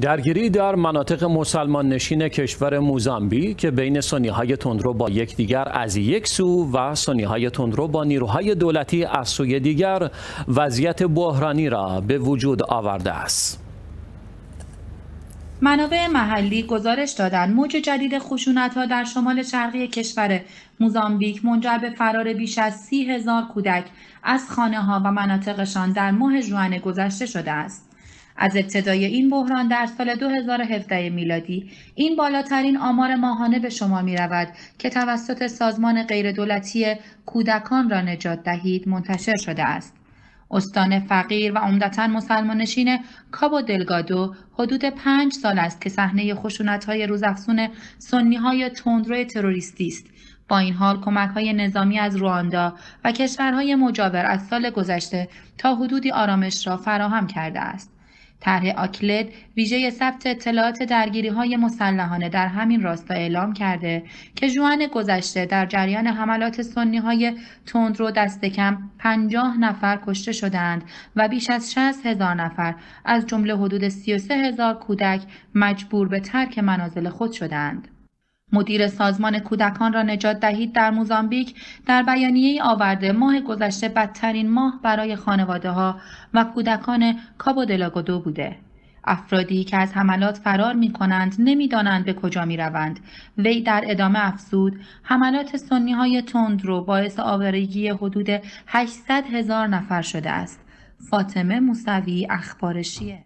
درگیری در مناطق مسلمان نشین کشور موزامبیک که بین سنی های تندرو با یکدیگر از یک سو و سنی های تندرو با نیروهای دولتی از سوی دیگر وضعیت بحرانی را به وجود آورده است. منابع محلی گزارش دادند موج جدید خشونت ها در شمال شرقی کشور موزامبیک منجر به فرار بیش از سی هزار کودک از خانه ها و مناطقشان در ماه ژوئن گذشته شده است. از ابتدای این بحران در سال 2017 میلادی این بالاترین آمار ماهانه به شما می رود که توسط سازمان غیردولتی کودکان را نجات دهید منتشر شده است. استان فقیر و عمدتا مسلمان نشین کابو دلگادو حدود پنج سال است که صحنه خشونت های روزافزون سنی های تندرو تروریستی است با این حال کمک های نظامی از رواندا و کشورهای مجاور از سال گذشته تا حدودی آرامش را فراهم کرده است طرح آکلد ویژه ثبت اطلاعات درگیری های مسلحانه در همین راستا اعلام کرده که جوان گذشته در جریان حملات سنی های تندرو دست کم 50 نفر کشته شدند و بیش از 60 هزار نفر از جمله حدود 33 هزار کودک مجبور به ترک منازل خود شدند. مدیر سازمان کودکان را نجات دهید در موزامبیک در بیانیه آورده ماه گذشته بدترین ماه برای خانواده ها و کودکان کابو دلاگودو بوده. افرادی که از حملات فرار می کنند نمی دانند به کجا می روند. وی در ادامه افزود حملات سنی های تند رو باعث آوارگی حدود 800 هزار نفر شده است. فاطمه موسوی اخبار شیه